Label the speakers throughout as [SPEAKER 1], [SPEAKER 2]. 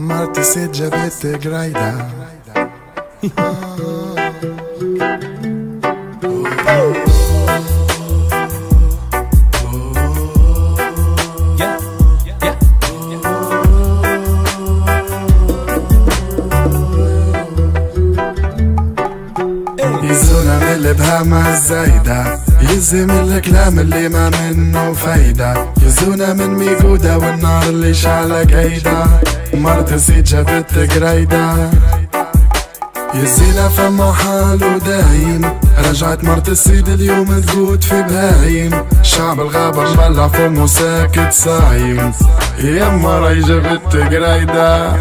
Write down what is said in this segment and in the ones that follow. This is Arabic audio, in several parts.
[SPEAKER 1] مرتي ست جابت جرايدة يزونا من الابهام الزايدة يزم الكلام اللي ما منه فايدة يزونا من ميقودة والنار اللي شعلة قايدة مرت سيد جابت قرايدة يزينا فمه حاله دايم رجعت مرت السيد اليوم تقود في بهايم شعب الغابة مبلع فمه ساكت صايم يما راي جابت قرايدة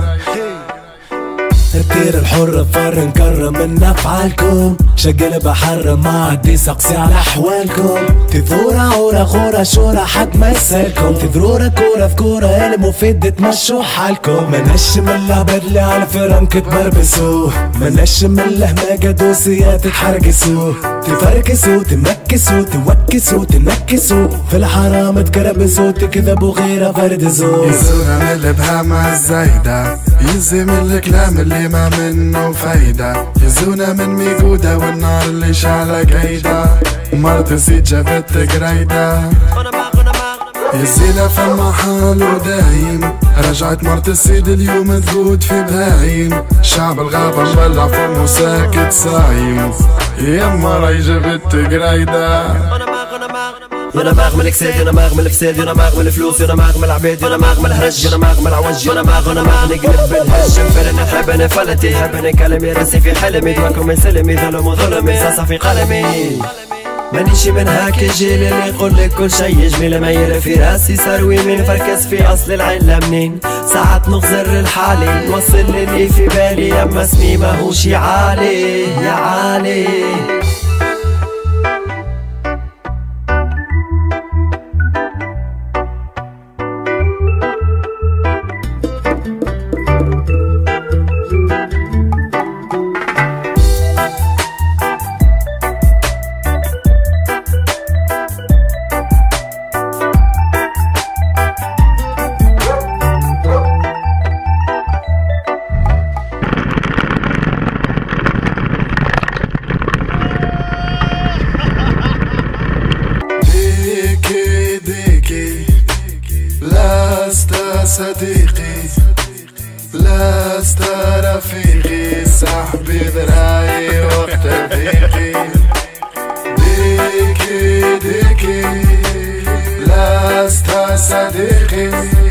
[SPEAKER 2] الطير الحر فر نكرم من افعالكم شقل بحر ما عدي سقسي على أحوالكم. تثورة عورة خورة شورة حد مسلكم. تذرورة كورة في كورة المفيد تمشوا حالكم. ما نشم الله بدلي على فرنك تبربسوا نشم الله ما قدوسيات تحرقسوا تفركسوا تمكسوا توكسوا تنكسوا في الحرام تكربسوا تكذبوا غير فردسوا
[SPEAKER 1] يزونا من الإبهام الزايدة. يزم الكلام اللي ما منه فايدة يزونا من ميقودة والنار اللي شعلة قايدة مرت سيد جابت قرايدة يزينا فما حاله دايم رجعت مرت السيد اليوم تقود في بهايم. شعب الغابة مبلع فمه ساكت صايم يما راي جبت قرايدة
[SPEAKER 3] يا ماغ من الكساد يا ماغ من الفساد يا ماغ من الفلوس يا ماغ من العباد يا ماغ من الهرج يا ماغ من العوج يا ماغ أنا ماغ نقلب بالهج فلنا نحب أنا فلتي حب أنا كلمي راسي في حلمي دواكم من سلمي ظلم وظلمي ساسا في قلمي. مانيش من هاك الجيل اللي يقول لك كل شي جميل ما في راسي سروي من فركز في أصل العلة منين. ساعات نغزر الحالي نوصل للي في بالي أما اسمي ماهوش عالي يا عالي.
[SPEAKER 1] صديقي لست رفيقي صاحبي ذراعي وقت ضيقي. ديكي ديكي لست صديقي.